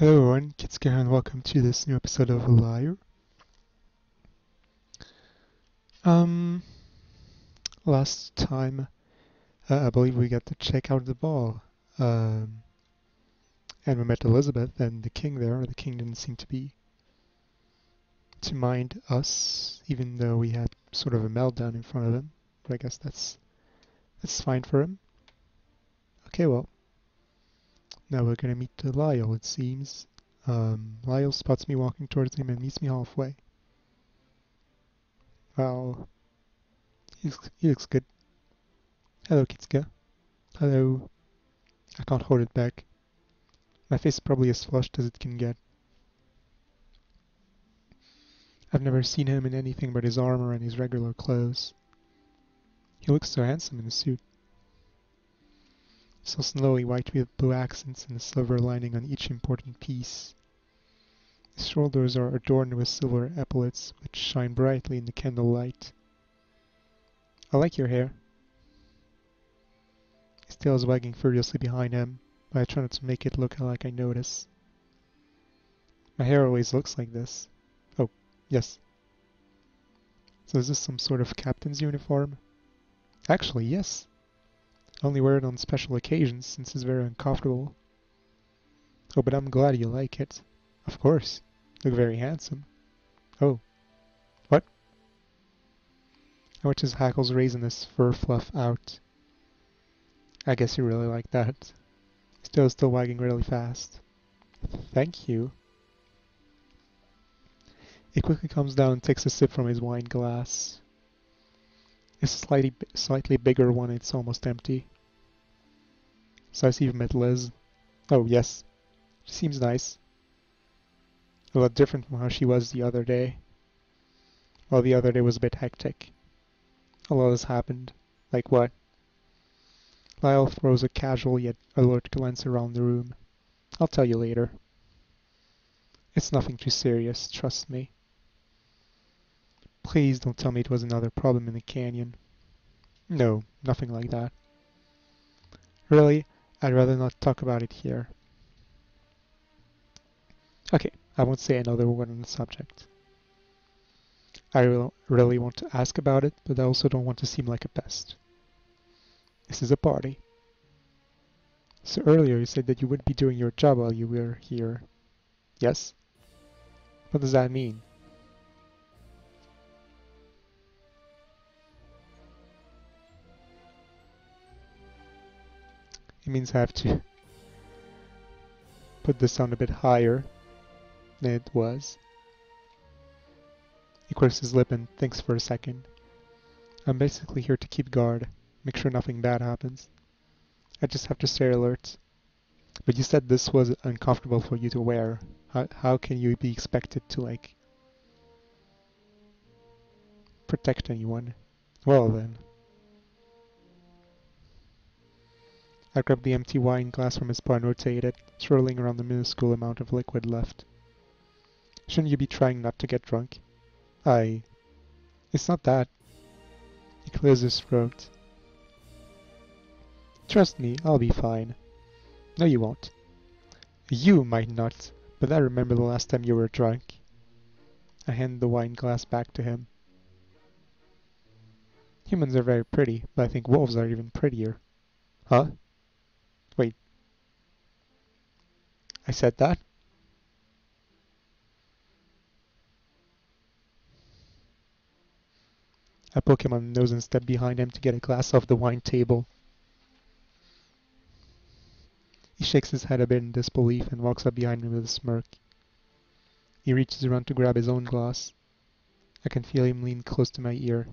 Hello everyone, Kitsuka and welcome to this new episode of Lyre. Um, last time, uh, I believe we got to check out the ball. Um, and we met Elizabeth and the king there. The king didn't seem to be to mind us, even though we had sort of a meltdown in front of him. But I guess that's that's fine for him. Okay, well, now we're gonna meet Lyle, it seems. Um, Lyle spots me walking towards him and meets me halfway. Well, he looks, he looks good. Hello, Kitsuka. Hello. I can't hold it back. My face is probably as flushed as it can get. I've never seen him in anything but his armor and his regular clothes. He looks so handsome in a suit. So snowy white with blue accents and a silver lining on each important piece. His shoulders are adorned with silver epaulets which shine brightly in the candlelight. I like your hair. His tail is wagging furiously behind him, but I try not to make it look like I notice. My hair always looks like this. Oh, yes. So is this some sort of captain's uniform? Actually, yes. Only wear it on special occasions since it's very uncomfortable. Oh, but I'm glad you like it. Of course. Look very handsome. Oh. What? I watch his hackles raising and his fur fluff out. I guess you really like that. His tail still wagging really fast. Thank you. He quickly comes down and takes a sip from his wine glass. It's a slightly, slightly bigger one, it's almost empty. So I see you've met Liz. Oh, yes. She seems nice. A lot different from how she was the other day. Well, the other day was a bit hectic. A lot has happened. Like what? Lyle throws a casual yet alert glance around the room. I'll tell you later. It's nothing too serious, trust me. Please don't tell me it was another problem in the canyon. No, nothing like that. Really, I'd rather not talk about it here. Okay, I won't say another word on the subject. I really want to ask about it, but I also don't want to seem like a pest. This is a party. So earlier you said that you would be doing your job while you were here. Yes? What does that mean? It means I have to put the sound a bit higher than it was. He quirks his lip and thinks for a second. I'm basically here to keep guard, make sure nothing bad happens. I just have to stay alert. But you said this was uncomfortable for you to wear. How, how can you be expected to, like, protect anyone? Well then. I grabbed the empty wine glass from his paw and rotated it, swirling around the minuscule amount of liquid left. Shouldn't you be trying not to get drunk? I... It's not that. He clears his throat. Trust me, I'll be fine. No, you won't. You might not, but I remember the last time you were drunk. I hand the wine glass back to him. Humans are very pretty, but I think wolves are even prettier. Huh? I said that? A Pokemon nose and step behind him to get a glass off the wine table. He shakes his head a bit in disbelief and walks up behind me with a smirk. He reaches around to grab his own glass. I can feel him lean close to my ear.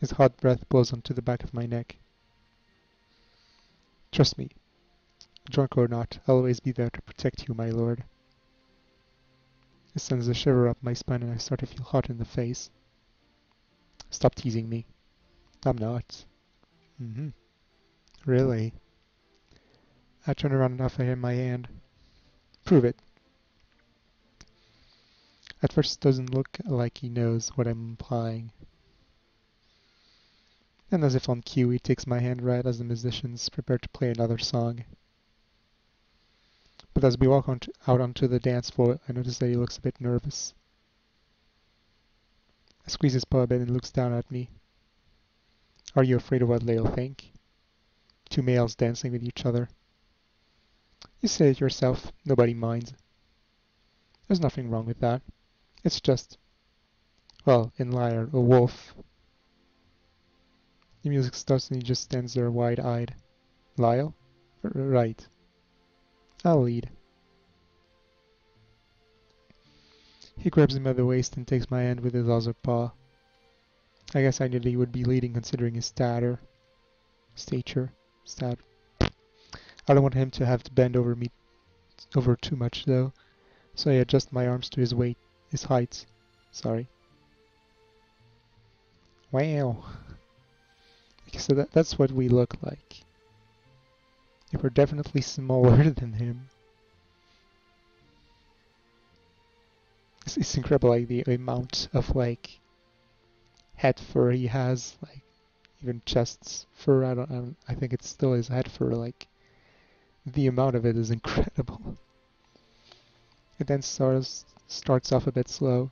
His hot breath blows onto the back of my neck. Trust me, drunk or not, I'll always be there to protect you, my lord. It sends a shiver up my spine and I start to feel hot in the face. Stop teasing me. I'm not. Mm-hmm. Really? I turn around and offer him my hand. Prove it. At first it doesn't look like he knows what I'm implying. And as if on cue, he takes my hand right as the musicians prepare to play another song. But as we walk on out onto the dance floor, I notice that he looks a bit nervous. I squeeze his paw a bit and looks down at me. Are you afraid of what they'll think? Two males dancing with each other. You say it yourself, nobody minds. There's nothing wrong with that. It's just, well, in Lyre, a wolf. The music starts and he just stands there wide-eyed. Lyle? R right. I'll lead. He grabs him by the waist and takes my hand with his other paw. I guess I knew he would be leading considering his stature. Stature. Stat. I don't want him to have to bend over me over too much though, so I adjust my arms to his weight, his height. Sorry. Wow. Okay, so that, that's what we look like. We're definitely smaller than him. It's, it's incredible, like the amount of like head fur he has, like even chest fur. I don't, I don't. I think it's still his head fur. Like the amount of it is incredible. It then starts starts off a bit slow,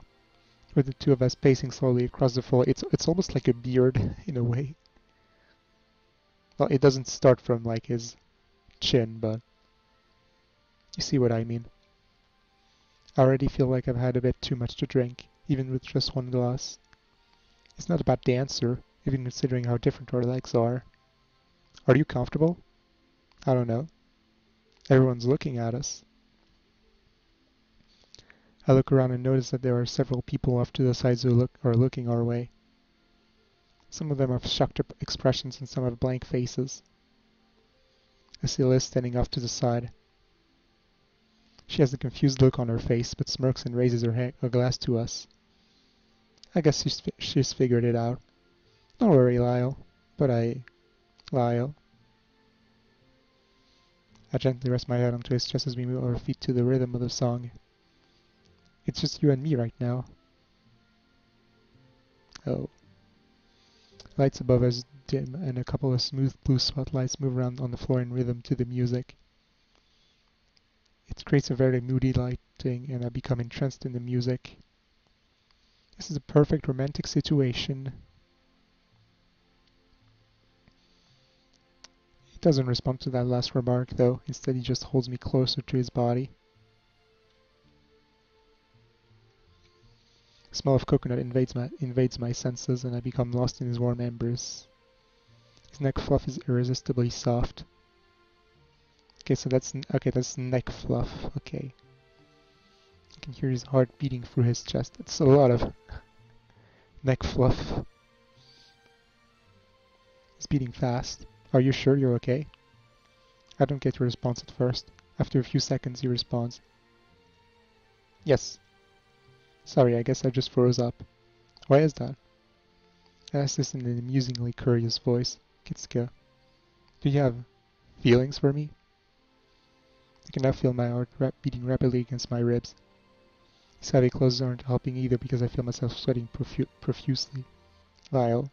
with the two of us pacing slowly across the floor. It's it's almost like a beard in a way. Well, it doesn't start from like his chin, but you see what I mean. I already feel like I've had a bit too much to drink, even with just one glass. It's not about Dancer, even considering how different our legs are. Are you comfortable? I don't know. Everyone's looking at us. I look around and notice that there are several people off to the sides who look are looking our way. Some of them have shocked expressions and some have blank faces. I see Liz standing off to the side. She has a confused look on her face, but smirks and raises her a glass to us. I guess she's, she's figured it out. Don't worry, Lyle. But I... Lyle. I gently rest my head onto his chest as we move our feet to the rhythm of the song. It's just you and me right now. Oh. Lights above us dim, and a couple of smooth blue spotlights move around on the floor in rhythm to the music. It creates a very moody lighting, and I become entranced in the music. This is a perfect romantic situation. He doesn't respond to that last remark, though. Instead, he just holds me closer to his body. The smell of coconut invades my, invades my senses, and I become lost in his warm embrace. His neck fluff is irresistibly soft. Okay, so that's okay. That's neck fluff. Okay, you can hear his heart beating through his chest. It's a lot of neck fluff. He's beating fast. Are you sure you're okay? I don't get your response at first. After a few seconds, he responds. Yes. Sorry, I guess I just froze up. Why is that? I asked this in an amusingly curious voice. Kitsuka, do you have feelings for me? I can now feel my heart rap beating rapidly against my ribs. His heavy clothes aren't helping either because I feel myself sweating profu profusely. Lyle.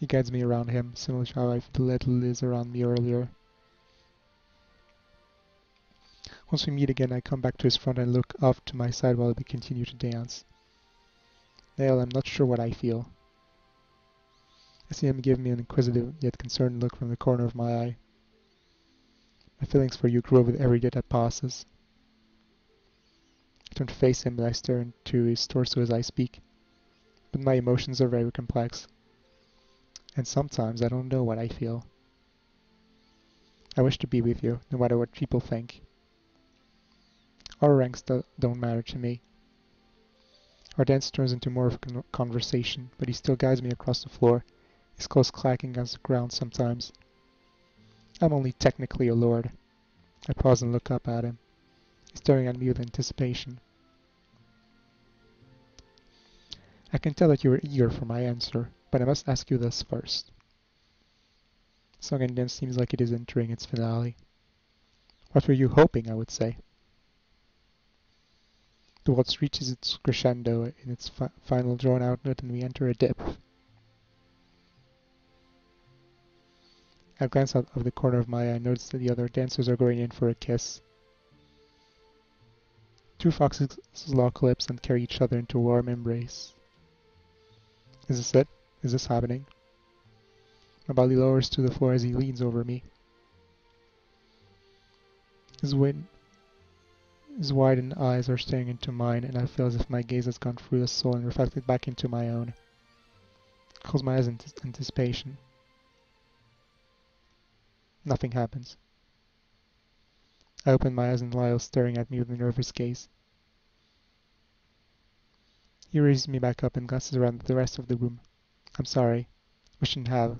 He guides me around him, similar to how I led Liz around me earlier. Once we meet again, I come back to his front and look off to my side while we continue to dance. Nail, I'm not sure what I feel. I see him give me an inquisitive yet concerned look from the corner of my eye. My feelings for you grow with every day that passes. I to face him but I stare into his torso as I speak. But my emotions are very complex. And sometimes I don't know what I feel. I wish to be with you, no matter what people think. Our ranks do don't matter to me. Our dance turns into more of a conversation, but he still guides me across the floor, his clothes clacking against the ground sometimes. I'm only technically a lord. I pause and look up at him, staring at me with anticipation. I can tell that you are eager for my answer, but I must ask you this first. Song and Dance seems like it is entering its finale. What were you hoping, I would say? The waltz reaches its crescendo in its fi final drawn-out note and we enter a dip. I glance out of the corner of my eye and notice that the other dancers are going in for a kiss. Two foxes lock lips and carry each other into a warm embrace. Is this it? Is this happening? My body lowers to the floor as he leans over me. His, win- his widened eyes are staring into mine, and I feel as if my gaze has gone through the soul and reflected back into my own. I close my eyes in anticipation. Nothing happens. I open my eyes and Lyle staring at me with a nervous gaze. He raises me back up and glances around the rest of the room. I'm sorry. We shouldn't have.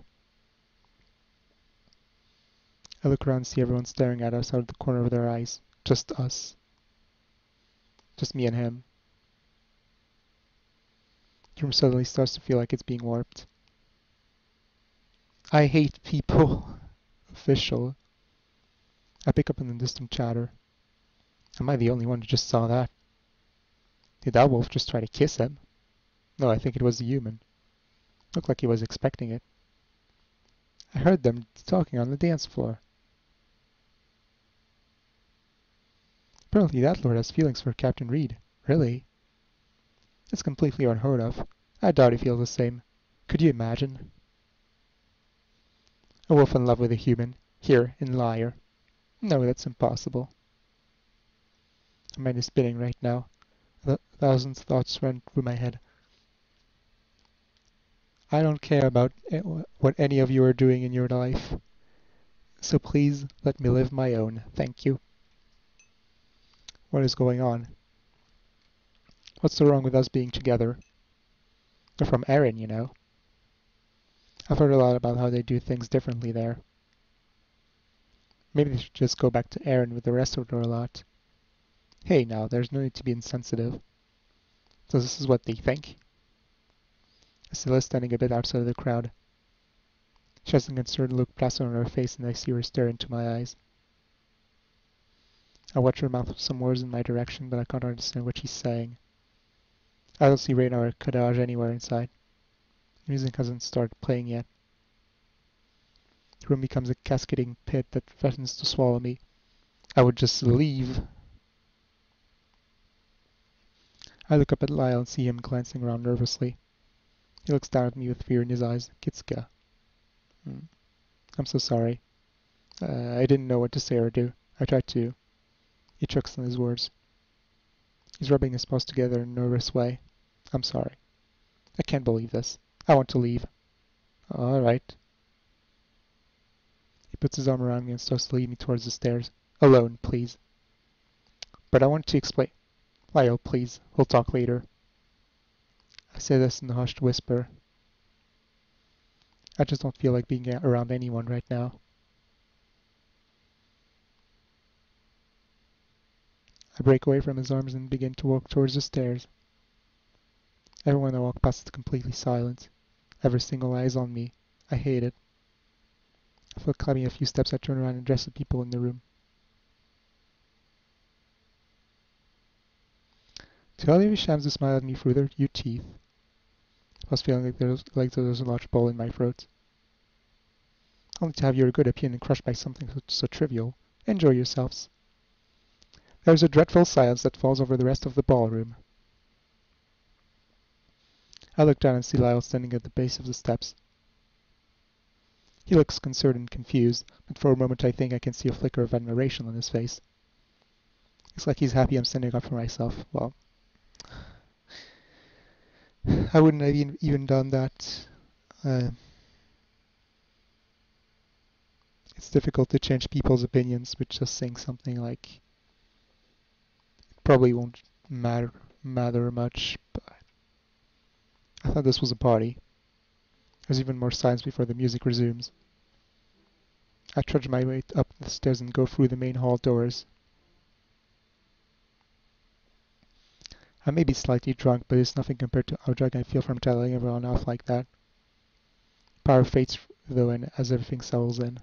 I look around and see everyone staring at us out of the corner of their eyes. Just us. Just me and him. The room suddenly starts to feel like it's being warped. I hate people. Official. I pick up on the distant chatter. Am I the only one who just saw that? Did that wolf just try to kiss him? No, I think it was the human. Looked like he was expecting it. I heard them talking on the dance floor. Apparently that lord has feelings for Captain Reed. Really? It's completely unheard of. I doubt he feels the same. Could you imagine? A wolf in love with a human, here in Lyre. No, that's impossible. My mind is spinning right now. A thousand thoughts run through my head. I don't care about eh, what any of you are doing in your life. So please let me live my own. Thank you. What is going on? What's so wrong with us being together? They're from Erin, you know. I've heard a lot about how they do things differently there. Maybe they should just go back to Erin with the rest of their lot. Hey now, there's no need to be insensitive. So this is what they think? Stella standing a bit outside of the crowd. She has a concerned look plastered on her face and I see her stare into my eyes. I watch her mouth some words in my direction, but I can't understand what she's saying. I don't see Raina or Kadaj anywhere inside. Music hasn't started playing yet. The room becomes a cascading pit that threatens to swallow me. I would just leave. I look up at Lyle and see him glancing around nervously. He looks down at me with fear in his eyes. Kitsuka. Hmm. I'm so sorry. Uh, I didn't know what to say or do. I tried to. He chokes on his words. He's rubbing his paws together in a nervous way. I'm sorry. I can't believe this. I want to leave. All right. He puts his arm around me and starts to lead me towards the stairs. Alone, please. But I want to explain. Lyle, please. We'll talk later. I say this in a hushed whisper. I just don't feel like being around anyone right now. I break away from his arms and begin to walk towards the stairs. Everyone I walk past is completely silent. Every single eye is on me. I hate it. After climbing a few steps, I turn around and address the people in the room. To of you shams who smile at me through their your teeth. I was feeling like there was, like there was a large ball in my throat. Only to have your good opinion crushed by something so, so trivial. Enjoy yourselves. There is a dreadful silence that falls over the rest of the ballroom. I look down and see Lyle standing at the base of the steps. He looks concerned and confused, but for a moment I think I can see a flicker of admiration on his face. It's like he's happy I'm standing up for myself. Well, I wouldn't have even, done that. Uh, it's difficult to change people's opinions with just saying something like It probably won't matter matter much, but I thought this was a party. There's even more silence before the music resumes. I trudge my way up the stairs and go through the main hall doors. I may be slightly drunk, but it's nothing compared to how drunk I feel from telling everyone off like that. Power fades though and as everything settles in.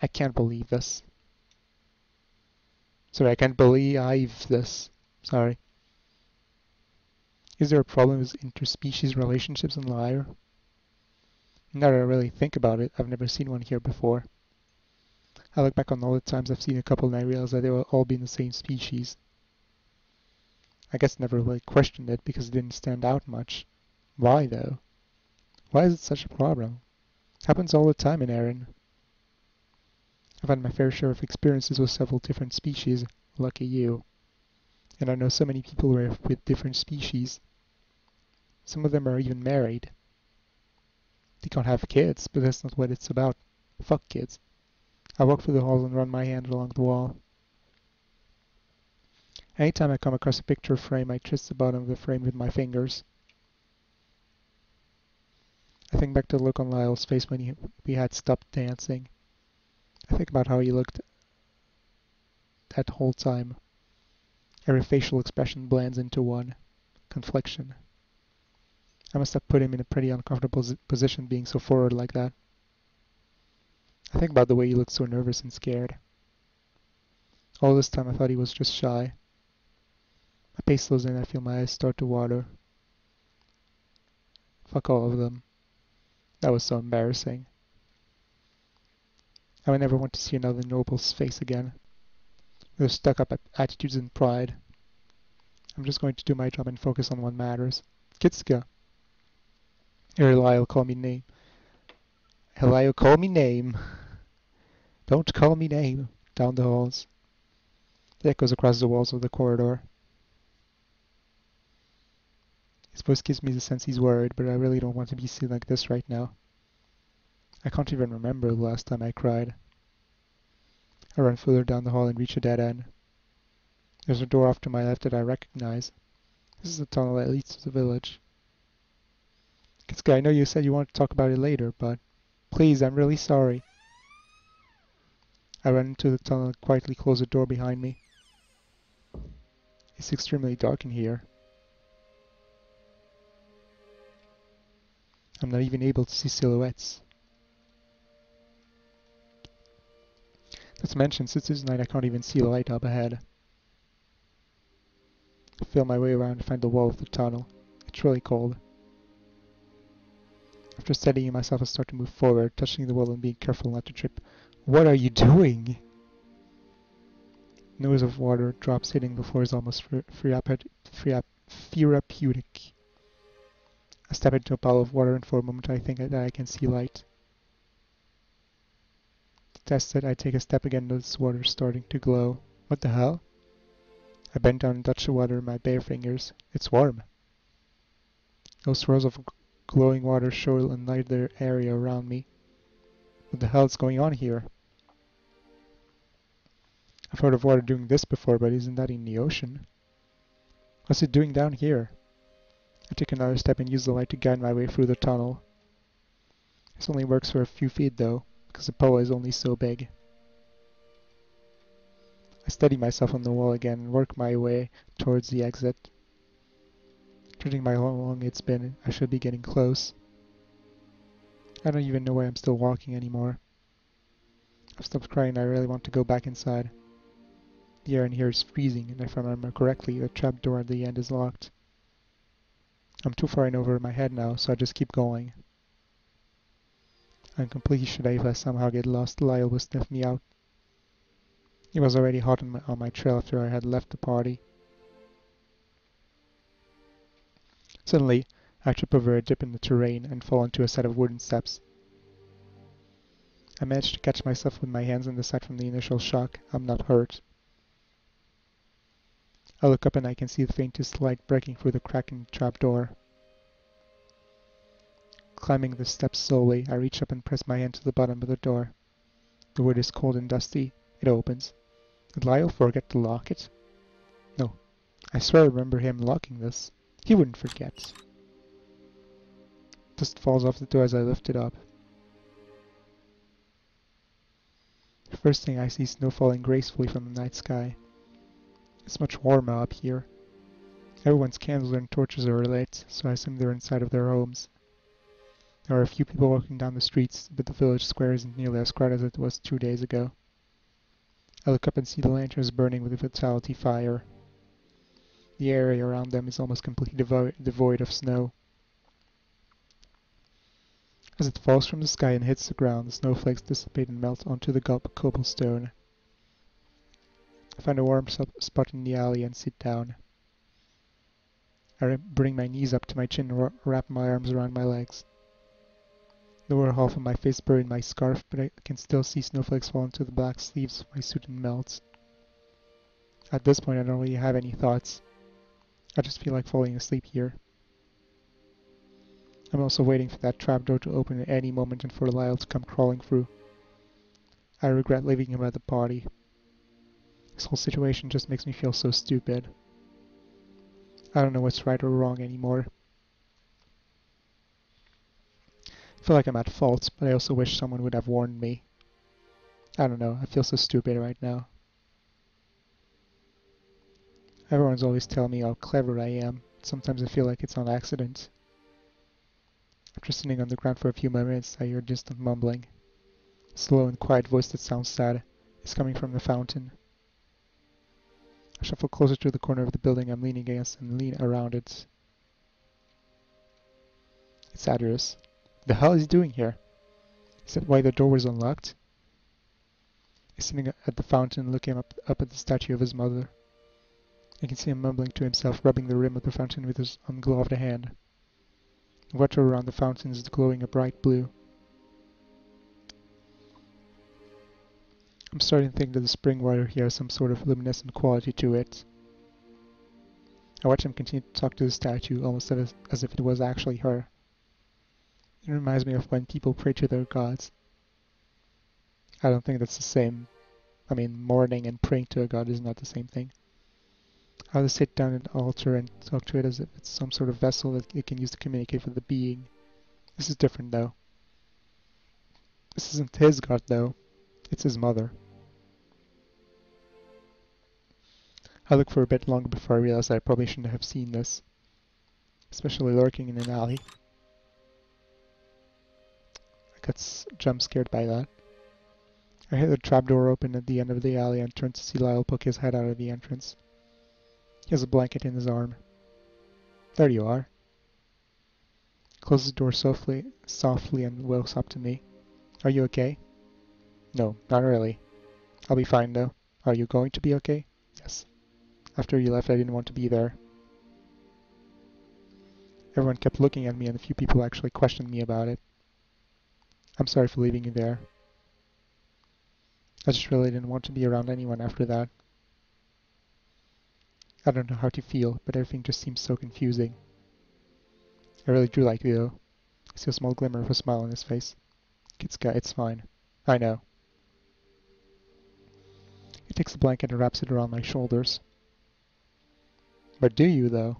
I can't believe this. Sorry, I can't believe this. Sorry. Is there a problem with interspecies relationships in Lyre? Now that I really think about it, I've never seen one here before. I look back on all the times I've seen a couple and I realize that they will all be in the same species. I guess never really questioned it because it didn't stand out much. Why though? Why is it such a problem? Happens all the time in Erin. I've had my fair share of experiences with several different species, lucky you. And I know so many people who are with different species. Some of them are even married. They can't have kids, but that's not what it's about. Fuck kids. I walk through the halls and run my hand along the wall. Anytime I come across a picture frame, I twist the bottom of the frame with my fingers. I think back to the look on Lyle's face when he, we had stopped dancing. I think about how he looked that whole time. Every facial expression blends into one. Confliction. I must have put him in a pretty uncomfortable position being so forward like that. I think about the way he looked so nervous and scared. All this time I thought he was just shy. My pace slows in, I feel my eyes start to water. Fuck all of them. That was so embarrassing. I would never want to see another noble's face again. With stuck up attitudes and pride. I'm just going to do my job and focus on what matters. Kitsuka. Eliel, call me name. Eliel, call me name. Don't call me name. Down the halls. The echoes across the walls of the corridor. His voice gives me the sense he's worried, but I really don't want to be seen like this right now. I can't even remember the last time I cried. I run further down the hall and reach a dead end. There's a door off to my left that I recognize. This is the tunnel that leads to the village. Kitsuka, I know you said you wanted to talk about it later, but please, I'm really sorry. I run into the tunnel and quietly close the door behind me. It's extremely dark in here. I'm not even able to see silhouettes. Not to mention, since it's night, I can't even see the light up ahead. I feel my way around and find the wall of the tunnel. It's really cold. After steadying myself, I start to move forward, touching the wall and being careful not to trip. What are you doing? Noise of water drops hitting the floor is almost therapeutic. I step into a pile of water and for a moment I think that I can see light. To test it, I take a step again and notice water starting to glow. What the hell? I bend down and touch the water with my bare fingers. It's warm. Those swirls of glowing water show another area around me. What the hell is going on here? I've heard of water doing this before, but isn't that in the ocean? What's it doing down here? I take another step and use the light to guide my way through the tunnel. This only works for a few feet though, because the poa is only so big. I steady myself on the wall again and work my way towards the exit. Judging by how long it's been, I should be getting close. I don't even know why I'm still walking anymore. I've stopped crying I really want to go back inside. The air in here is freezing, and if I remember correctly, the trap door at the end is locked. I'm too far in over my head now, so I just keep going. I'm completely sure that if I somehow get lost, Lyle will sniff me out. He was already hot on my, on my trail after I had left the party. Suddenly, I trip over a dip in the terrain and fall onto a set of wooden steps. I manage to catch myself with my hands on the side from the initial shock. I'm not hurt. I look up and I can see the faintest light breaking through the crack in the trapdoor. Climbing the steps slowly, I reach up and press my hand to the bottom of the door. The wood is cold and dusty. It opens. Did Lyle forget to lock it? No. I swear I remember him locking this. He wouldn't forget. Dust falls off the door as I lift it up. The first thing I see snow falling gracefully from the night sky. It's much warmer up here. Everyone's candles and torches are lit, so I assume they're inside of their homes. There are a few people walking down the streets, but the village square isn't nearly as crowded as it was two days ago. I look up and see the lanterns burning with a vitality fire. The area around them is almost completely devo devoid of snow. As it falls from the sky and hits the ground, the snowflakes dissipate and melt onto the cobblestone. I find a warm spot in the alley and sit down. I bring my knees up to my chin and wrap my arms around my legs. Lower half of my face buried in my scarf, but I can still see snowflakes fall into the black sleeves of my suit and melt. At this point, I don't really have any thoughts. I just feel like falling asleep here. I'm also waiting for that trapdoor to open at any moment and for Lyle to come crawling through. I regret leaving him at the party. This whole situation just makes me feel so stupid. I don't know what's right or wrong anymore. I feel like I'm at fault, but I also wish someone would have warned me. I don't know, I feel so stupid right now. Everyone's always telling me how clever I am. Sometimes I feel like it's on accident. After sitting on the ground for a few moments, I hear distant mumbling. A slow and quiet voice that sounds sad is coming from the fountain. I shuffle closer to the corner of the building I'm leaning against and lean around it. It's Adrius. The hell is he doing here? Is that why the door was unlocked? He's sitting at the fountain looking up, up at the statue of his mother. I can see him mumbling to himself, rubbing the rim of the fountain with his ungloved hand. The water around the fountain is glowing a bright blue. I'm starting to think that the spring water here has some sort of luminescent quality to it. I watch him continue to talk to the statue, almost as, as if it was actually her. It reminds me of when people pray to their gods. I don't think that's the same. I mean, mourning and praying to a god is not the same thing. How to sit down at the altar and talk to it as if it's some sort of vessel that it can use to communicate with the being. This is different though. This isn't his god though, it's his mother. I looked for a bit longer before I realized I probably shouldn't have seen this. Especially lurking in an alley. Got jump scared by that. I hear the trapdoor open at the end of the alley and turn to see Lyle poke his head out of the entrance. He has a blanket in his arm. There you are. Closes the door softly, softly and walks up to me. Are you okay? No, not really. I'll be fine though. Are you going to be okay? Yes. After you left, I didn't want to be there. Everyone kept looking at me and a few people actually questioned me about it. I'm sorry for leaving you there. I just really didn't want to be around anyone after that. I don't know how to feel, but everything just seems so confusing. I really do like you, though. I see a small glimmer of a smile on his face. It's, it's fine. I know. He takes the blanket and wraps it around my shoulders. But do you, though?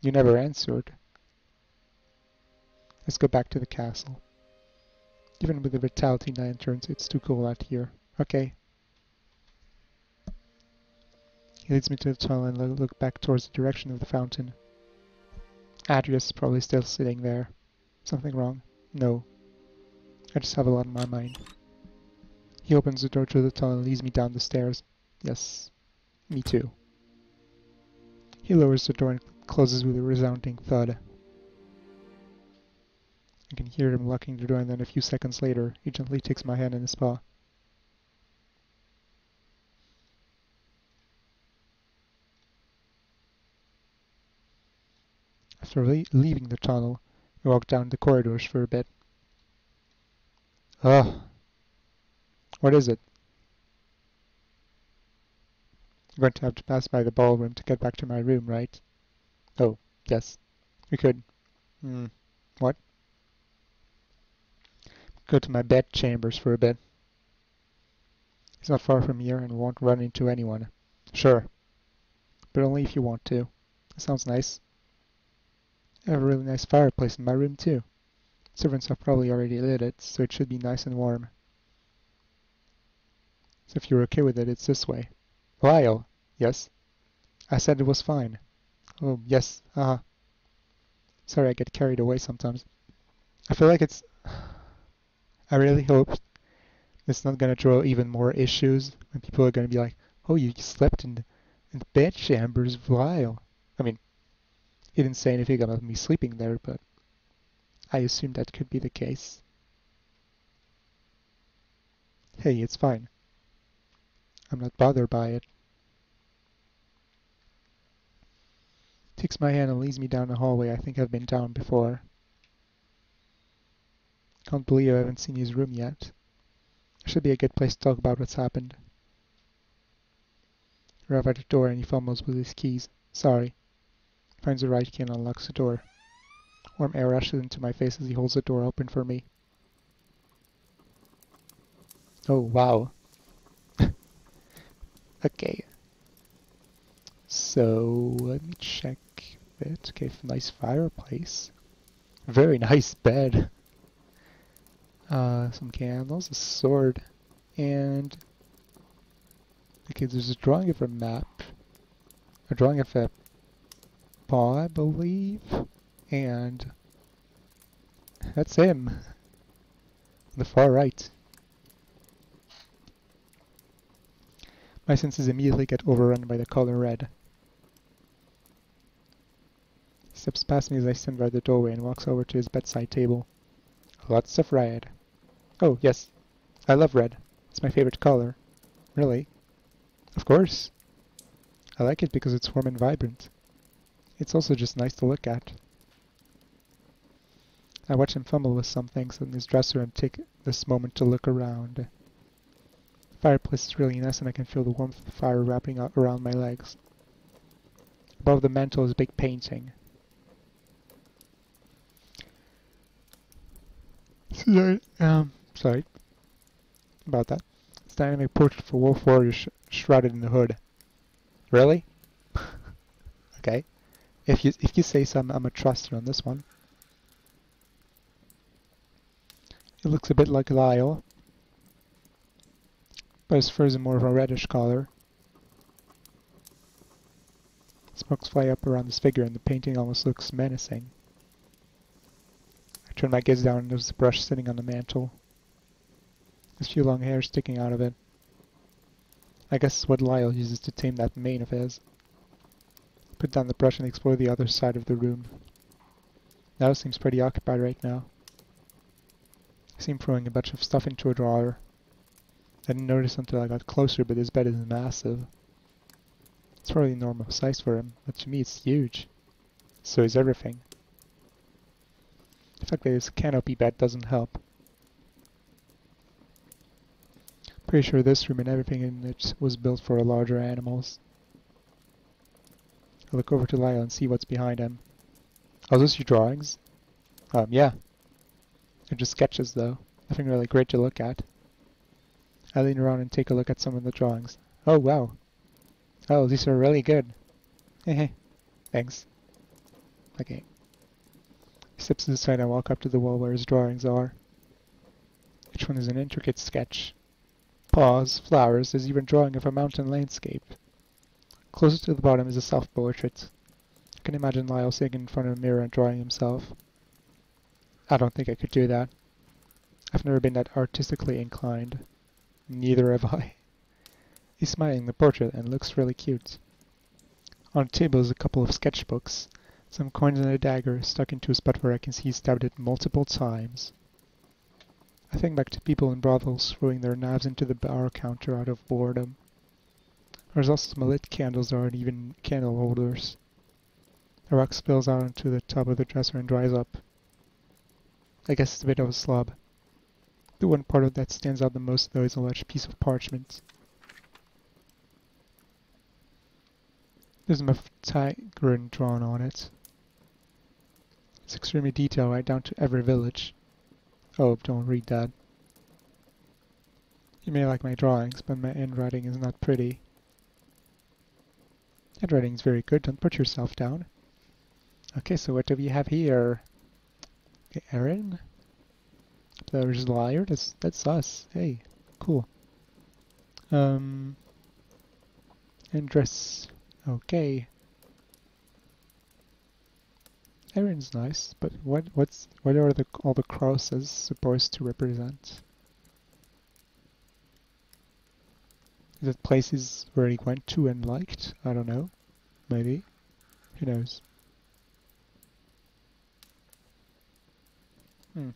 You never answered. Let's go back to the castle. Even with the Vitality Lanterns, it's too cold out here. Okay, He leads me to the tunnel and I look back towards the direction of the fountain. Adrius is probably still sitting there. Something wrong? No. I just have a lot on my mind. He opens the door to the tunnel and leads me down the stairs. Yes, me too. He lowers the door and closes with a resounding thud. I can hear him locking the door and then a few seconds later, he gently takes my hand in his paw. After le leaving the tunnel, we walk down the corridors for a bit. Ugh. What is it? I'm going to have to pass by the ballroom to get back to my room, right? Oh, yes. We could. Hmm. What? Go to my bed chambers for a bit. It's not far from here and won't run into anyone. Sure. But only if you want to. sounds nice. I have a really nice fireplace in my room too. Servants have probably already lit it, so it should be nice and warm. So if you're okay with it, it's this way. Lyle! Yes? I said it was fine. Oh, yes, uh-huh. Sorry, I get carried away sometimes. I feel like it's... I really hope it's not gonna draw even more issues when people are gonna be like, oh, you slept in the, in the bed chambers, Lyle. I mean, he didn't say anything about me sleeping there, but I assume that could be the case. Hey, it's fine. I'm not bothered by it. Takes my hand and leads me down a hallway I think I've been down before. Can't believe I haven't seen his room yet. It should be a good place to talk about what's happened. Arrive at the door and he fumbles with his keys. Sorry. Finds the right key and unlocks the door. Warm air rushes into my face as he holds the door open for me. Oh, wow. okay. So, let me check it. Okay, nice fireplace. Very nice bed. Uh, some candles, a sword, and... Okay, there's a drawing of a map. A drawing of a paw, I believe. And... That's him. On the far right. My senses immediately get overrun by the color red. He steps past me as I stand by the doorway and walks over to his bedside table. Lots of red. Oh, yes. I love red. It's my favorite color. Really? Of course. I like it because it's warm and vibrant. It's also just nice to look at. I watch him fumble with some things in his dresser and take this moment to look around. The fireplace is really nice and I can feel the warmth of the fire wrapping around my legs. Above the mantel is a big painting. Sorry, um, sorry about that. It's anime portrait for Wolf Warrior sh shrouded in the hood. Really? okay. If you if you say so, I'm, I'm a truster on this one. It looks a bit like Lyle, but his fur is more of a reddish color. Smokes fly up around his figure and the painting almost looks menacing. I turn my gaze down and notice the brush sitting on the mantel. A few long hairs sticking out of it. I guess it's what Lyle uses to tame that mane of his. Put down the brush and explore the other side of the room. Now seems pretty occupied right now. I throwing a bunch of stuff into a drawer. I didn't notice until I got closer, but his bed is massive. It's probably normal size for him, but to me it's huge. So is everything. The fact that his canopy bed doesn't help. Pretty sure this room and everything in it was built for larger animals. I look over to Lyle and see what's behind him. Are those your drawings? Um, yeah. They're just sketches though. Nothing really great to look at. I lean around and take a look at some of the drawings. Oh wow. Oh, these are really good. Hehe. Thanks. Okay. He steps aside and I walk up to the wall where his drawings are. Each one is an intricate sketch. Paws, flowers, there's even drawing of a mountain landscape. Closer to the bottom is a self-portrait. I can imagine Lyle sitting in front of a mirror and drawing himself. I don't think I could do that. I've never been that artistically inclined. Neither have I. He's smiling the portrait and looks really cute. On the table is a couple of sketchbooks, some coins and a dagger stuck into a spot where I can see he stabbed it multiple times. Think back to people in brothels throwing their knives into the bar counter out of boredom. There's also some lit candles that aren't even candle holders. The rock spills out onto the top of the dresser and dries up. I guess it's a bit of a slob. The one part of that stands out the most though is a large piece of parchment. There's a tiger drawn on it. It's extremely detailed right down to every village. Oh, don't read that. You may like my drawings, but my handwriting is not pretty. Handwriting is very good, don't put yourself down. Okay, so what do we have here? Okay, Aaron? There's Lyre, that's, that's us. Hey, cool. Um, and dress, okay. Aaron's nice, but what what's what are the all the crosses supposed to represent? Is it places where he went to and liked? I don't know. Maybe. Who knows? Hmm.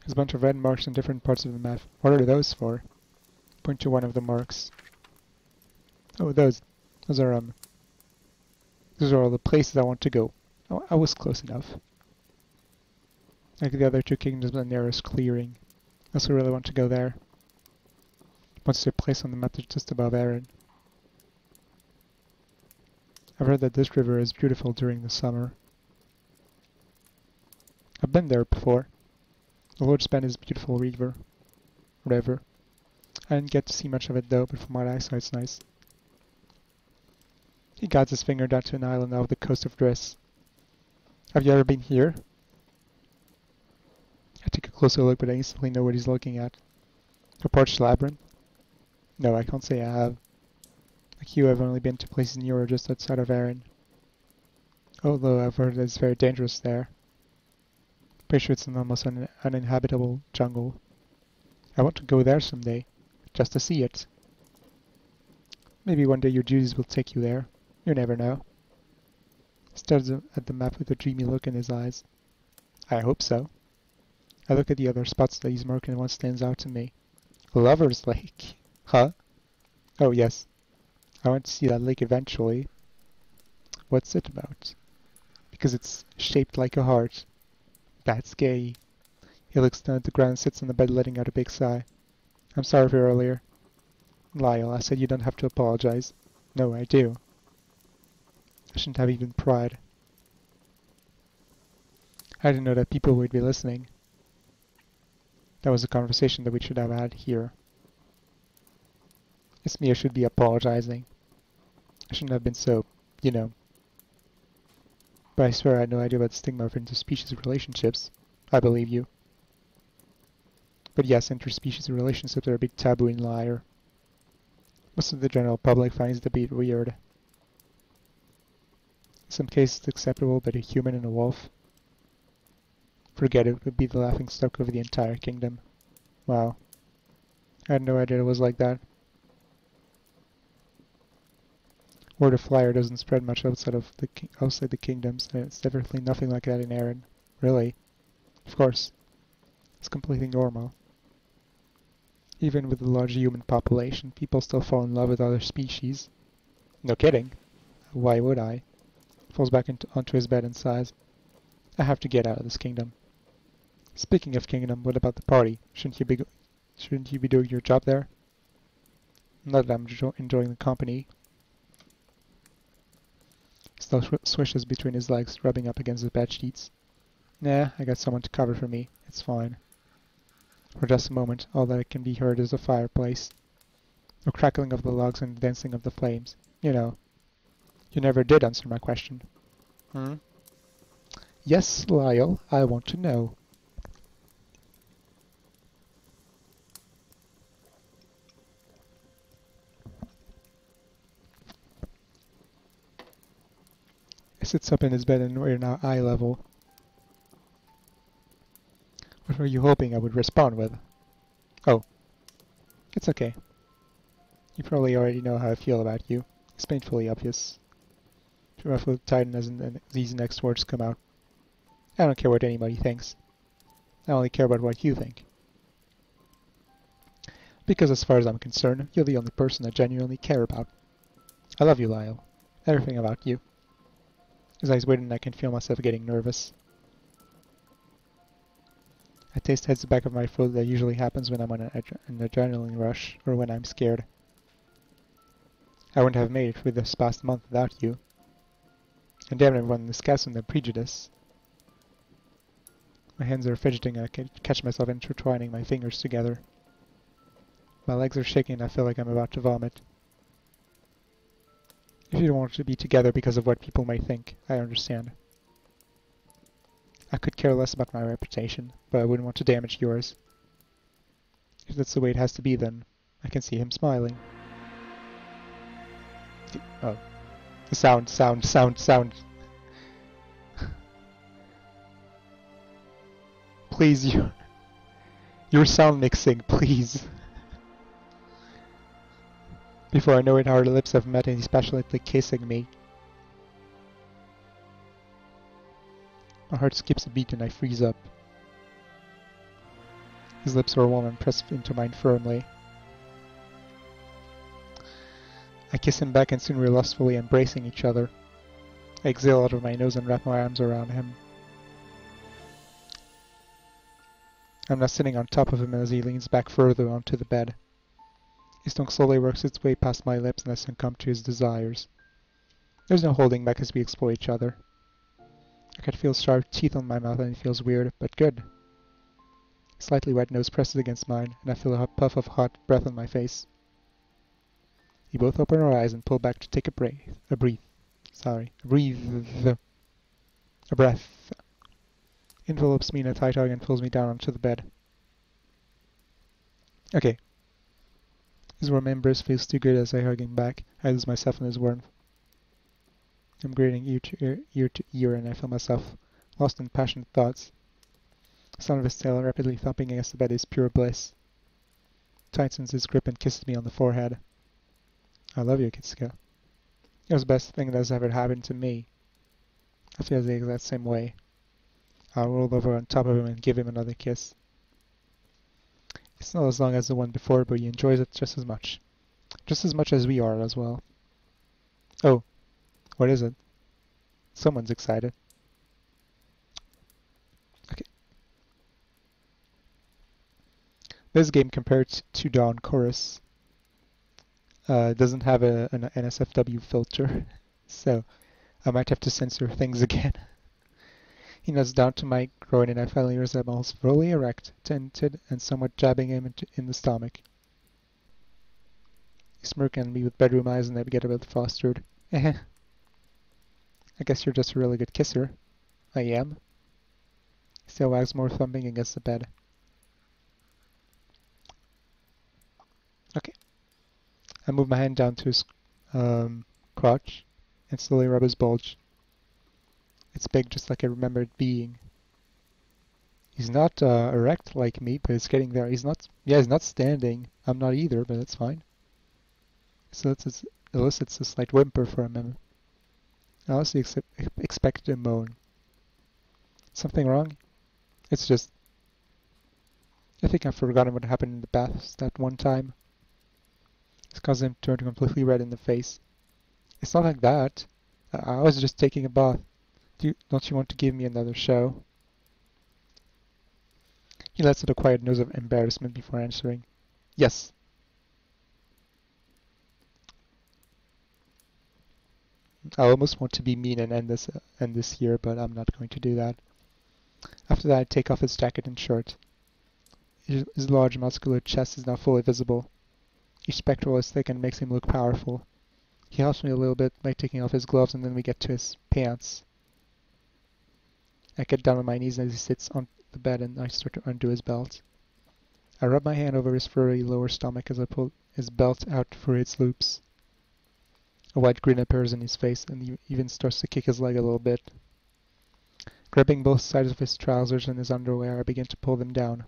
There's a bunch of red marks in different parts of the map. What are those for? Point to one of the marks. Oh, those. Those are, um... Those are all the places I want to go. Oh, I was close enough. Like the other two kingdoms, the nearest clearing. I also really want to go there. What's their place on the map that's just above Erin? I've heard that this river is beautiful during the summer. I've been there before. The Lord Span is a beautiful river. River. I didn't get to see much of it though, but from my it's nice. He guides his finger down to an island off the coast of Driss. Have you ever been here? I take a closer look, but I instantly know what he's looking at. A parched labyrinth? No, I can't say I have. Like you, I've only been to places near or just outside of Erin. Although I've heard it's very dangerous there. Pretty sure it's an almost un uninhabitable jungle. I want to go there someday, just to see it. Maybe one day your duties will take you there. You never know. Stares at the map with a dreamy look in his eyes. I hope so. I look at the other spots that he's marking and one stands out to me. Lover's Lake. Huh? Oh, yes. I want to see that lake eventually. What's it about? Because it's shaped like a heart. That's gay. He looks down at the ground and sits on the bed letting out a big sigh. I'm sorry for earlier. Lyle, I said you don't have to apologize. No, I do. I shouldn't have even pride. I didn't know that people would be listening. That was a conversation that we should have had here. It's me I should be apologizing. I shouldn't have been so, you know. But I swear I had no idea about the stigma of interspecies relationships. I believe you. But yes, interspecies relationships are a big taboo in Lyre. Most of the general public finds the bit weird. Some cases it's acceptable, but a human and a wolf? Forget it, it would be the laughing stock of the entire kingdom. Wow. I had no idea it was like that. Word of Lyre doesn't spread much outside of the outside the kingdoms, and it's definitely nothing like that in Erin. Really. Of course. It's completely normal. Even with the large human population, people still fall in love with other species. No kidding. Why would I? Falls back into, onto his bed and sighs. I have to get out of this kingdom. Speaking of kingdom, what about the party? Shouldn't you be shouldn't you be doing your job there? Not that I'm enjoying the company, Still swishes between his legs, rubbing up against the bed sheets. Nah, I got someone to cover for me. It's fine. For just a moment, all that can be heard is the fireplace. The crackling of the logs and the dancing of the flames. You know. You never did answer my question. Hmm? Yes, Lyle, I want to know. He sits up in his bed and we're now eye level. What were you hoping I would respond with? Oh. It's okay. You probably already know how I feel about you. It's painfully obvious. The titan as uh, these next words come out. I don't care what anybody thinks. I only care about what you think. Because as far as I'm concerned, you're the only person I genuinely care about. I love you, Lyle. Everything about you. His eyes widen and I can feel myself getting nervous. A taste heads the back of my throat that usually happens when I'm on an, ad an adrenaline rush or when I'm scared. I wouldn't have made it through this past month without you. Damn everyone in this castle and their prejudice. My hands are fidgeting and I can catch myself intertwining my fingers together. My legs are shaking and I feel like I'm about to vomit. If you don't want to be together because of what people may think, I understand. I could care less about my reputation, but I wouldn't want to damage yours. If that's the way it has to be, then I can see him smiling. Oh. Sound, sound, sound, sound. please, you... Your sound mixing, please. Before I know it, our lips have met and he's passionately kissing me. My heart skips a beat and I freeze up. His lips are warm and press into mine firmly. I kiss him back and soon we're lustfully embracing each other. I exhale out of my nose and wrap my arms around him. I'm now sitting on top of him as he leans back further onto the bed. His tongue slowly works its way past my lips and I succumb to his desires. There's no holding back as we explore each other. I can feel sharp teeth on my mouth and it feels weird, but good. Slightly wet nose presses against mine, and I feel a puff of hot breath on my face. We both open our eyes and pull back to take a breath. A breath. Sorry. A breathe. A breath. Envelopes me in a tight hug and pulls me down onto the bed. Okay. His warm embrace feels too good as I hug him back. I lose myself in his warmth. I'm grinning ear to ear, ear to ear, and I feel myself lost in passionate thoughts. The sound of his tail rapidly thumping against the bed is pure bliss. Tightens his grip and kisses me on the forehead. I love you, Kitsuka. It was the best thing that's ever happened to me. I feel the exact same way. I'll roll over on top of him and give him another kiss. It's not as long as the one before, but he enjoys it just as much. Just as much as we are as well. Oh, what is it? Someone's excited. Okay. This game compared to Dawn Chorus uh, doesn't have a, an NSFW filter, so I might have to censor things again. he nods down to my groin and I finally I'm fully erect, tinted, and somewhat jabbing him in the stomach. He smirks at me with bedroom eyes and I get a bit flustered. Eh. I guess you're just a really good kisser. I am. He Still wags more thumping against the bed. Okay. I move my hand down to his um, crotch and slowly rub his bulge. It's big just like I remember it being. He's not uh, erect like me, but it's getting there. He's not, yeah, he's not standing. I'm not either, but that's fine. So it elicits a slight whimper for a moment. I honestly ex expected a moan. Something wrong? It's just... I think I've forgotten what happened in the baths that one time. His cousin turned completely red in the face. It's not like that. I was just taking a bath. Do you, don't you want to give me another show? He lets out a quiet nose of embarrassment before answering. Yes. I almost want to be mean and end this uh, end this here, but I'm not going to do that. After that, I take off his jacket and shirt. His large, muscular chest is now fully visible. Each pectoral is thick and makes him look powerful. He helps me a little bit by taking off his gloves, and then we get to his pants. I get down on my knees as he sits on the bed, and I start to undo his belt. I rub my hand over his furry lower stomach as I pull his belt out for its loops. A wide grin appears on his face, and he even starts to kick his leg a little bit. Grabbing both sides of his trousers and his underwear, I begin to pull them down.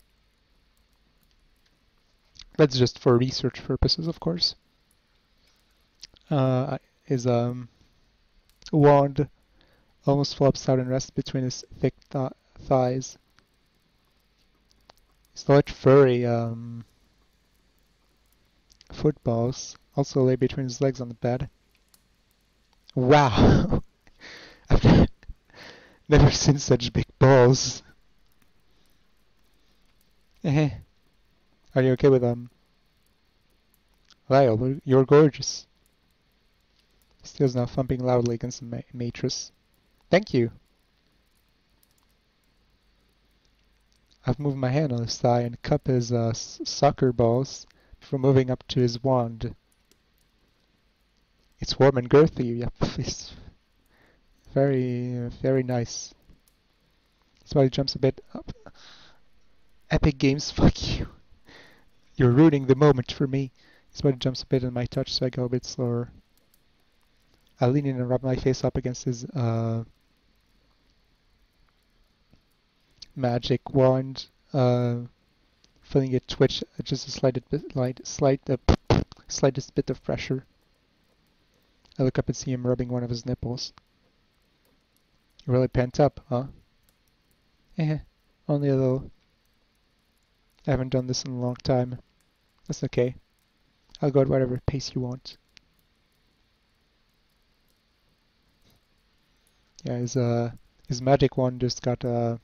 That's just for research purposes, of course. Uh, his um, wand almost flops out and rests between his thick th thighs. Large furry um, footballs also lay between his legs on the bed. Wow. I've never seen such big balls. Are you okay with them? Lyle, you're gorgeous. Steel's now thumping loudly against the ma mattress. Thank you. I've moved my hand on his thigh and cup his uh, soccer balls before moving up to his wand. It's warm and girthy. Yep, it's very, very nice. His body jumps a bit up. Epic Games, fuck you. You're ruining the moment for me. His body jumps a bit in my touch, so I go a bit slower. I lean in and rub my face up against his uh, magic wand, uh, feeling it twitch just a slight bit, slight, slight, uh, slightest bit of pressure. I look up and see him rubbing one of his nipples. You're really pent up, huh? Eh, only a little. I haven't done this in a long time. That's okay. I'll go at whatever pace you want. Yeah, his uh his magic wand just got uh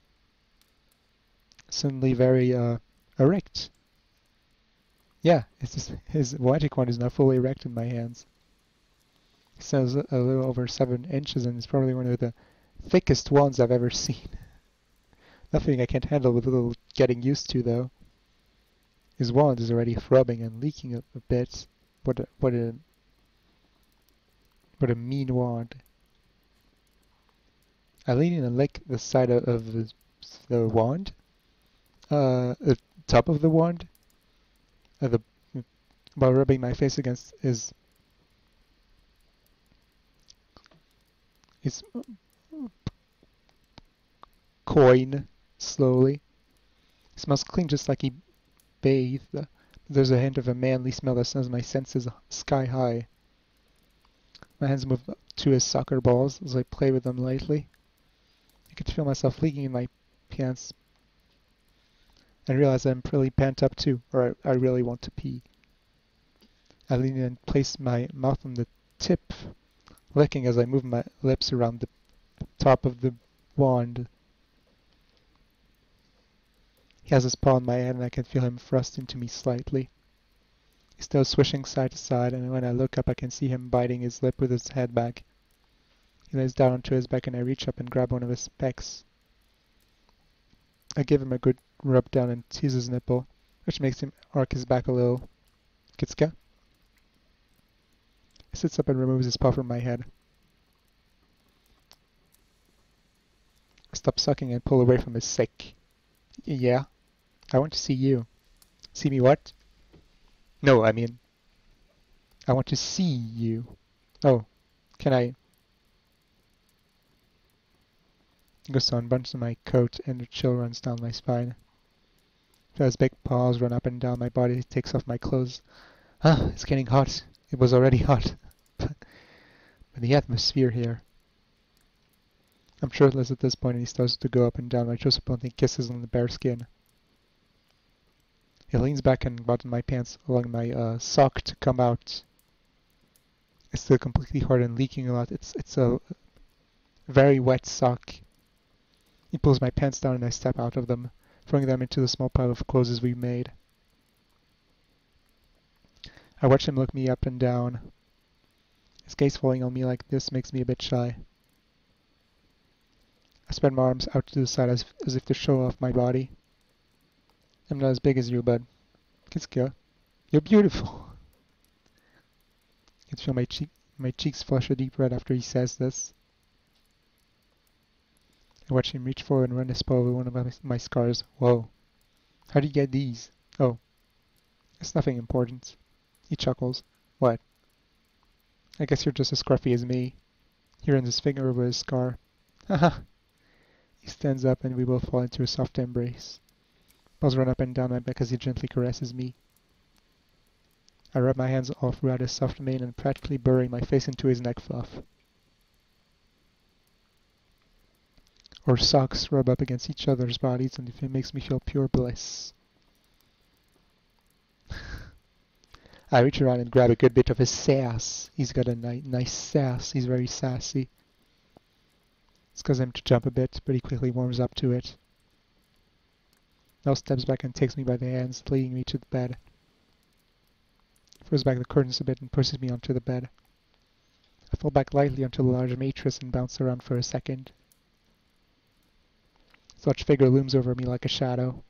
suddenly very uh erect. Yeah, it's just his magic wand is now fully erect in my hands. He says a little over seven inches and it's probably one of the thickest wands I've ever seen. Nothing I can't handle with a little getting used to though. His wand is already throbbing and leaking a, a bit. What a, what a what a mean wand. I lean in and lick the side of, of the, the wand, uh, the top of the wand, uh, the while rubbing my face against his his coin slowly. He smells clean just like he bathed. There's a hint of a manly smell that sends my senses sky high. My hands move to his soccer balls as I play with them lightly. I can feel myself leaking in my pants and realize I'm pretty pant up too, or I, I really want to pee. I lean in and place my mouth on the tip, licking as I move my lips around the top of the wand. He has his paw on my head and I can feel him thrust into me slightly. He's still swishing side to side and when I look up I can see him biting his lip with his head back. He lays down onto his back and I reach up and grab one of his pecs. I give him a good rub down and tease his nipple, which makes him arc his back a little. Kitsuka? He sits up and removes his paw from my head. Stop sucking and pull away from his sick. Yeah? I want to see you. See me what? No, I mean... I want to see you. Oh, can I... Bunches of my coat and a chill runs down my spine. His big paws run up and down my body, takes off my clothes. Ah, it's getting hot. It was already hot. but the atmosphere here. I'm shirtless at this point and he starts to go up and down my torso and kisses on the bare skin. He leans back and buttons my pants along my uh, sock to come out. It's still completely hard and leaking a lot. It's it's a very wet sock. He pulls my pants down and I step out of them, throwing them into the small pile of clothes we made. I watch him look me up and down. His gaze falling on me like this makes me a bit shy. I spread my arms out to the side as, as if to show off my body. I'm not as big as you, but Kitsuka, you're beautiful. I can feel my cheek, my cheeks flush a deep red after he says this. I watch him reach forward and run his paw over one of my, my scars. Whoa. How do you get these? Oh. It's nothing important. He chuckles. What? I guess you're just as scruffy as me. He runs his finger over his scar. Haha. he stands up and we both fall into a soft embrace. Paws run up and down my back as he gently caresses me. I rub my hands all throughout his soft mane and practically bury my face into his neck fluff. Our socks rub up against each other's bodies and it makes me feel pure bliss. I reach around and grab a good bit of his sass. He's got a ni nice sass. He's very sassy. It's causes him to jump a bit, but he quickly warms up to it. Now steps back and takes me by the hands, leading me to the bed. Throws back the curtains a bit and pushes me onto the bed. I fall back lightly onto the large mattress and bounce around for a second. Such figure looms over me like a shadow.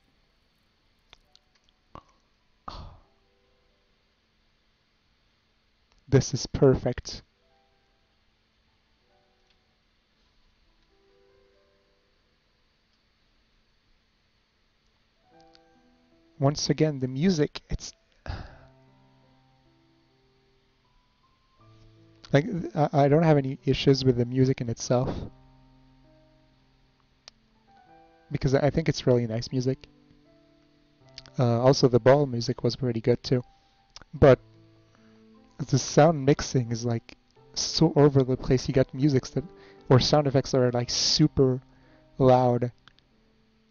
This is perfect. Once again, the music, it's like I don't have any issues with the music in itself because I think it's really nice music. Uh, also, the ball music was pretty good too, but the sound mixing is like so over the place. You got musics that or sound effects that are like super loud,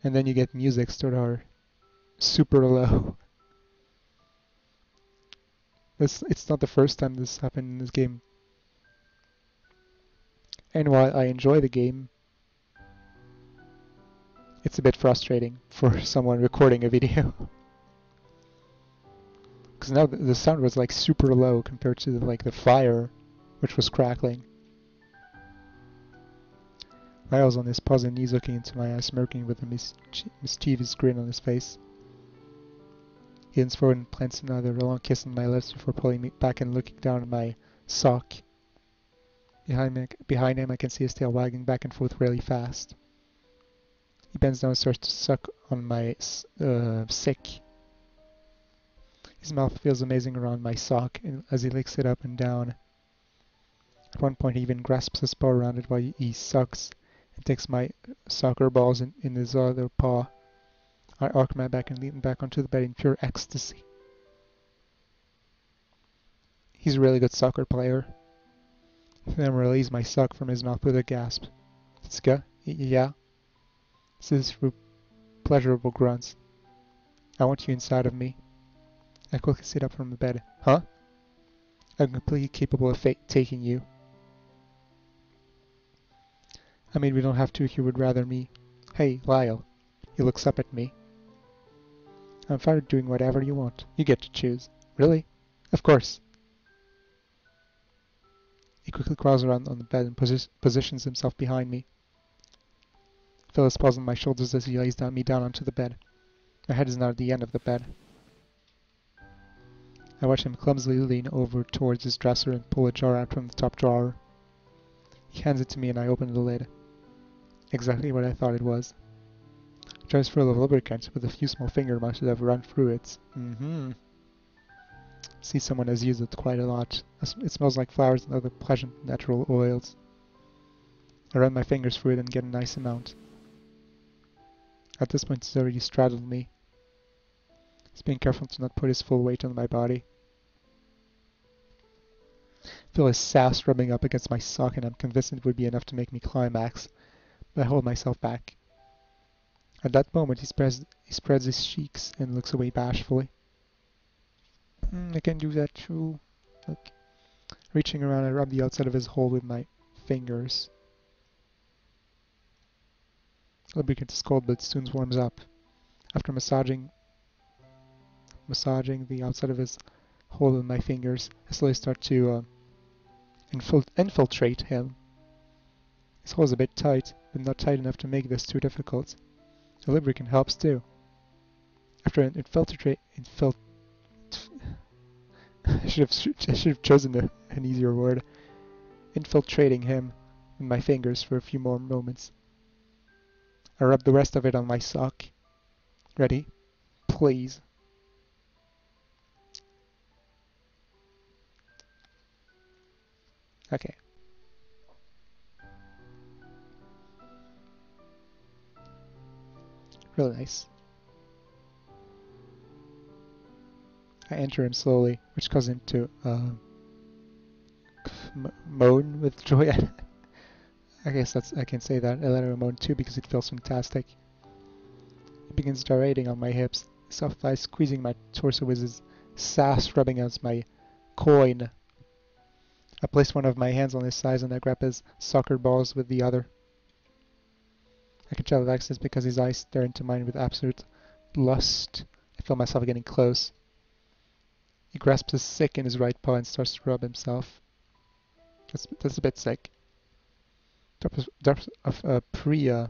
and then you get music that are super low. It's, it's not the first time this happened in this game. And while I enjoy the game, it's a bit frustrating for someone recording a video. Because now the sound was like super low compared to the, like the fire, which was crackling. Lyle's on his paws and knees looking into my eyes, smirking with a mis mischievous grin on his face. Leans forward and plants another long kiss on my lips before pulling me back and looking down at my sock. Behind, me, behind him, I can see his tail wagging back and forth really fast. He bends down and starts to suck on my uh, sick. His mouth feels amazing around my sock as he licks it up and down. At one point, he even grasps his paw around it while he sucks and takes my soccer balls in, in his other paw. I arc my back and lean back onto the bed in pure ecstasy. He's a really good soccer player. Then release my sock from his mouth with a gasp. Ska? Yeah? Says through pleasurable grunts. I want you inside of me. I quickly sit up from the bed. Huh? I'm completely capable of taking you. I mean, we don't have to if you would rather me. Hey, Lyle. He looks up at me. I'm fine with doing whatever you want. You get to choose. Really? Of course. He quickly crawls around on the bed and posi positions himself behind me. Phyllis paws on my shoulders as he lays down me down onto the bed. My head is now at the end of the bed. I watch him clumsily lean over towards his dresser and pull a jar out from the top drawer. He hands it to me and I open the lid. Exactly what I thought it was. A jar is full of lubricant, with a few small finger marks that have run through it. Mm-hmm. See someone has used it quite a lot. It smells like flowers and other pleasant natural oils. I run my fingers through it and get a nice amount. At this point, it's already straddled me. He's being careful to not put his full weight on my body. I feel his sass rubbing up against my sock and I'm convinced it would be enough to make me climax but I hold myself back. At that moment, he spreads, he spreads his cheeks and looks away bashfully. Mm, I can do that too. Reaching around, I rub the outside of his hole with my fingers. Lubricant is cold, but soon warms up. After massaging, massaging the outside of his hole with my fingers, I slowly start to uh, infil infiltrate him. His hole is a bit tight, but not tight enough to make this too difficult. The lubricant helps too. After an infiltrate, infil I should have I should have chosen a, an easier word. Infiltrating him in my fingers for a few more moments. I rub the rest of it on my sock. Ready? Please. Okay. Really nice. I enter him slowly, which causes him to uh, moan with joy. I guess that's I can say that. I let him moan too because it feels fantastic. He begins gyrating on my hips, soft thighs squeezing my torso with his sass rubbing against my coin. I place one of my hands on his thighs and I grab his soccer balls with the other. I can tell Alexis this because his eyes stare into mine with absolute lust. I feel myself getting close. He grasps his sick in his right paw and starts to rub himself. That's, that's a bit sick. Drops, of uh, Priya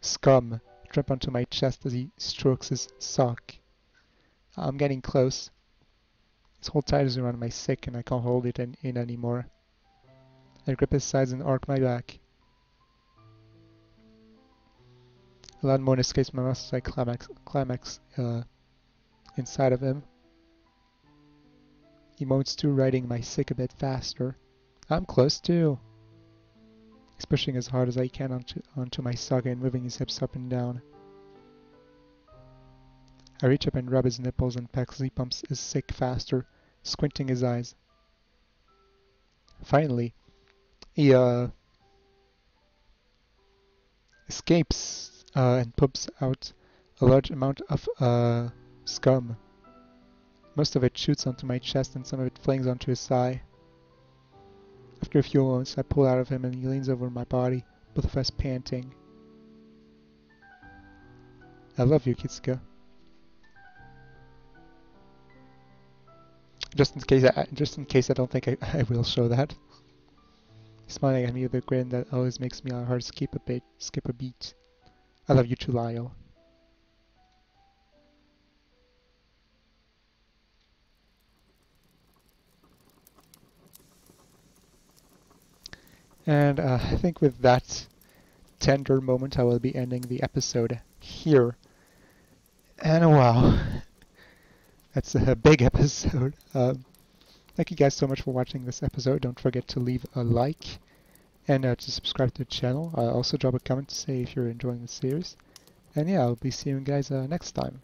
scum drip onto my chest as he strokes his sock. I'm getting close. His whole tight is around my sick and I can't hold it in, in anymore. I grip his sides and arc my back. A lot more escapes I climax, climax uh, inside of him. He moans too, riding my sick a bit faster. I'm close too. He's pushing as hard as I can onto, onto my saga and moving his hips up and down. I reach up and rub his nipples and peck he pumps his sick faster, squinting his eyes. Finally, he uh, escapes and pumps out a large amount of uh, scum. Most of it shoots onto my chest and some of it flings onto his thigh. After a few moments, I pull out of him and he leans over my body, both of us panting. I love you, Kitsuka. Just in case, I, just in case I don't think I, I will show that. He's smiling at me with a grin that always makes me heart skip a bit, skip a beat. I love you too, Lyle. And uh, I think with that tender moment, I will be ending the episode here. And wow, that's a big episode. Um, thank you guys so much for watching this episode. Don't forget to leave a like and uh, to subscribe to the channel. Uh, also drop a comment to say if you're enjoying the series. And yeah, I'll be seeing you guys uh, next time.